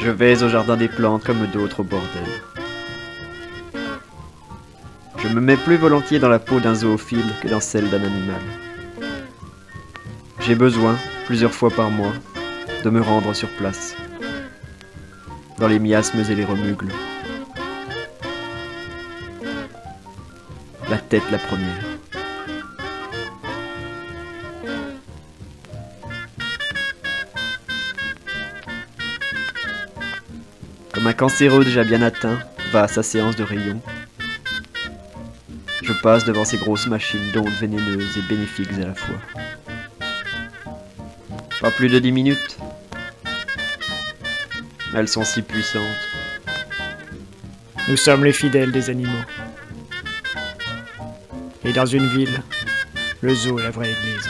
Je vais au jardin des plantes comme d'autres au bordel. Je me mets plus volontiers dans la peau d'un zoophile que dans celle d'un animal. J'ai besoin, plusieurs fois par mois, de me rendre sur place, dans les miasmes et les remugles. La tête la première. Comme un cancéreux déjà bien atteint va à sa séance de rayons, je passe devant ces grosses machines d'ondes vénéneuses et bénéfiques à la fois. Pas plus de dix minutes. Elles sont si puissantes. Nous sommes les fidèles des animaux. Et dans une ville, le zoo est la vraie église.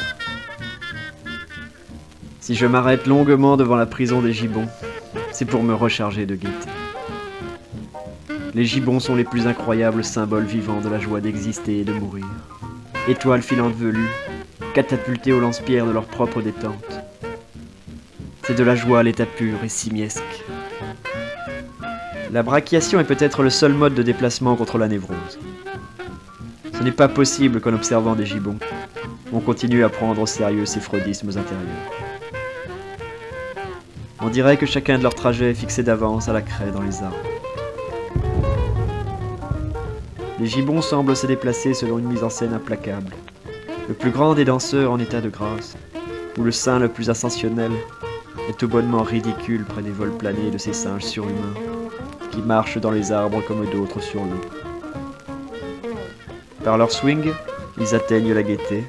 Si je m'arrête longuement devant la prison des gibbons, c'est pour me recharger de gaieté. Les gibbons sont les plus incroyables symboles vivants de la joie d'exister et de mourir. Étoiles filantes velues, catapultées au lance-pierre de leur propre détente. C'est de la joie à l'état pur et simiesque. La brachiation est peut-être le seul mode de déplacement contre la névrose. Ce n'est pas possible qu'en observant des gibbons, on continue à prendre au sérieux ces freudismes intérieurs. On dirait que chacun de leurs trajets est fixé d'avance à la craie dans les arbres. Les gibbons semblent se déplacer selon une mise en scène implacable. Le plus grand des danseurs en état de grâce, ou le saint le plus ascensionnel, est tout bonnement ridicule près des vols planés de ces singes surhumains, qui marchent dans les arbres comme d'autres sur l'eau. Par leur swing, ils atteignent la gaieté,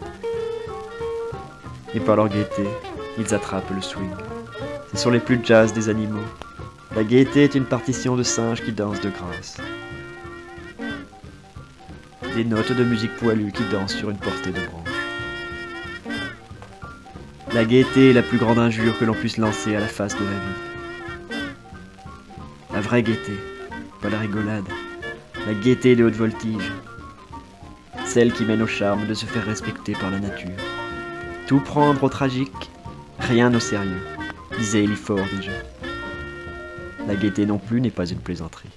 et par leur gaieté, ils attrapent le swing. Ce sont les plus jazz des animaux. La gaieté est une partition de singes qui dansent de grâce. Des notes de musique poilue qui dansent sur une portée de branches. La gaieté est la plus grande injure que l'on puisse lancer à la face de la vie. La vraie gaieté, pas la rigolade. La gaieté de haute voltige. Celle qui mène au charme de se faire respecter par la nature. Tout prendre au tragique, rien au sérieux disait Elifort déjà. La gaieté non plus n'est pas une plaisanterie.